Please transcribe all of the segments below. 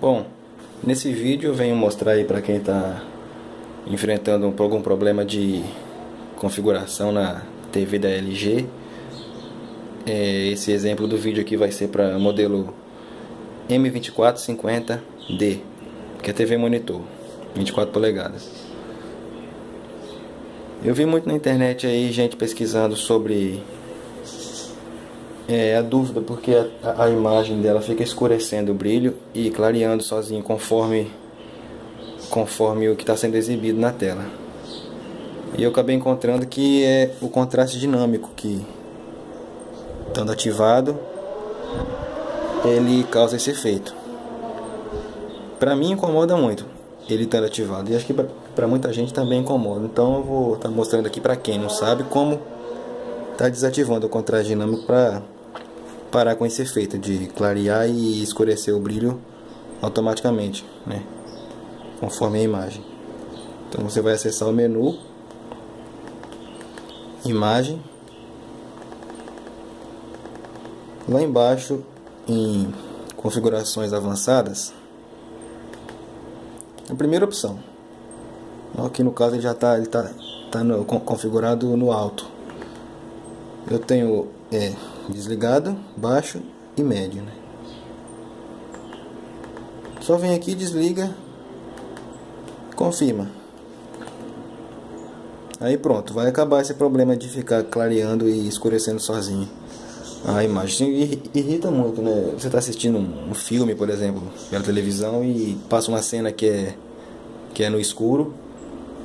Bom, nesse vídeo eu venho mostrar aí para quem está enfrentando algum problema de configuração na TV da LG. É, esse exemplo do vídeo aqui vai ser para modelo M2450D, que é TV monitor, 24 polegadas. Eu vi muito na internet aí gente pesquisando sobre é, a dúvida porque a, a, imagem dela fica escurecendo o brilho e clareando sozinho conforme conforme o que está sendo exibido na tela. E eu acabei encontrando que é o contraste dinâmico que estando ativado ele causa esse efeito. Para mim incomoda muito ele estando ativado e acho que para muita gente também incomoda. Então eu vou estar tá mostrando aqui para quem não sabe como tá desativando o contraste dinâmico para parar com esse efeito de clarear e escurecer o brilho automaticamente, né? Conforme a imagem. Então você vai acessar o menu Imagem Lá embaixo em configurações avançadas a primeira opção aqui no caso ele já está tá, tá configurado no alto eu tenho é, desligado, baixo e médio. Né? Só vem aqui, desliga, confirma. Aí pronto, vai acabar esse problema de ficar clareando e escurecendo sozinho a imagem. Irrita muito, né? Você está assistindo um filme, por exemplo, pela televisão e passa uma cena que é, que é no escuro.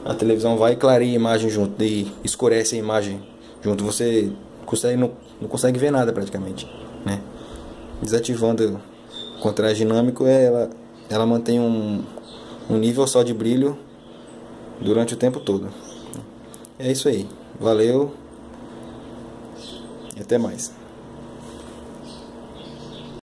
A televisão vai e clareia a imagem junto e escurece a imagem junto. Você consegue, não, não consegue ver nada praticamente. Né? Desativando o contraste dinâmico, ela, ela mantém um, um nível só de brilho durante o tempo todo. É isso aí. Valeu e até mais.